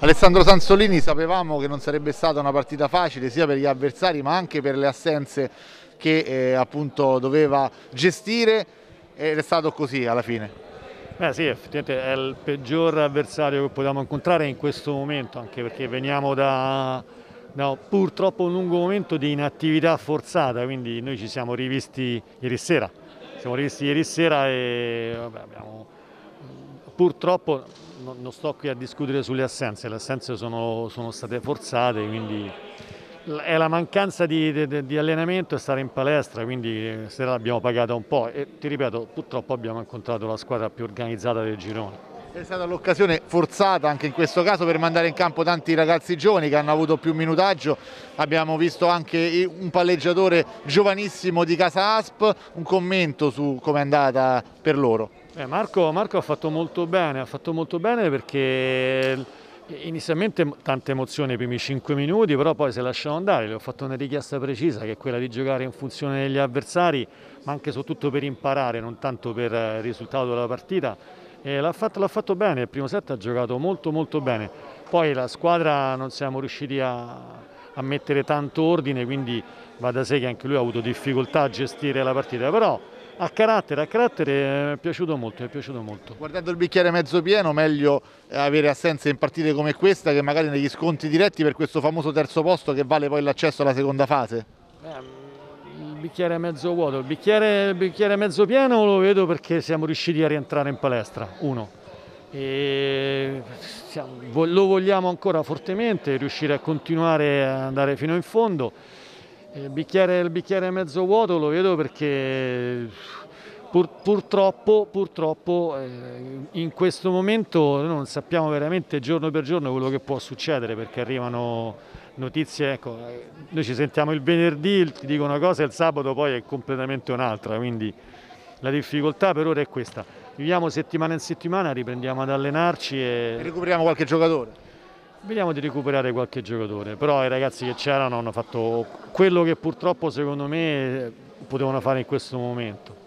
Alessandro Sansolini sapevamo che non sarebbe stata una partita facile sia per gli avversari ma anche per le assenze che eh, appunto doveva gestire ed è stato così alla fine. Beh sì, effettivamente è il peggior avversario che potevamo incontrare in questo momento, anche perché veniamo da, da purtroppo un lungo momento di inattività forzata, quindi noi ci siamo rivisti ieri sera, siamo rivisti ieri sera e vabbè, abbiamo, purtroppo non sto qui a discutere sulle assenze, le assenze sono, sono state forzate, quindi è la mancanza di, di, di, allenamento e stare in palestra, quindi sera l'abbiamo pagata un po' e ti ripeto, purtroppo abbiamo incontrato la squadra più organizzata del girone. È stata l'occasione forzata anche in questo caso per mandare in campo tanti ragazzi giovani che hanno avuto più minutaggio. Abbiamo visto anche un palleggiatore giovanissimo di Casa Asp, un commento su come è andata per loro. Eh, Marco, Marco ha fatto molto bene, ha fatto molto bene perché Inizialmente tante emozioni nei primi 5 minuti, però poi se lasciano andare, le ho fatto una richiesta precisa che è quella di giocare in funzione degli avversari, ma anche soprattutto per imparare, non tanto per il risultato della partita. L'ha fatto, fatto, bene, il primo set ha giocato molto molto bene, poi la squadra non siamo riusciti a, a mettere tanto ordine, quindi va da sé che anche lui ha avuto difficoltà a gestire la partita, però a carattere, a carattere eh, è piaciuto molto, è piaciuto molto. Guardando il bicchiere mezzo pieno, meglio avere assenze in partite come questa che magari negli sconti diretti per questo famoso terzo posto che vale poi l'accesso alla seconda fase? Eh, il bicchiere mezzo vuoto, il bicchiere, il bicchiere mezzo pieno lo vedo perché siamo riusciti a rientrare in palestra, uno. E lo vogliamo ancora fortemente, riuscire a continuare ad andare fino in fondo il bicchiere, il bicchiere mezzo vuoto lo vedo perché pur, purtroppo, purtroppo eh, in questo momento non sappiamo veramente giorno per giorno quello che può succedere perché arrivano notizie, ecco, noi ci sentiamo il venerdì, ti dico una cosa e il sabato poi è completamente un'altra, quindi la difficoltà per ora è questa. Viviamo settimana in settimana, riprendiamo ad allenarci e... e recuperiamo qualche giocatore. Vediamo di recuperare qualche giocatore, però i ragazzi che c'erano hanno fatto quello che purtroppo secondo me potevano fare in questo momento.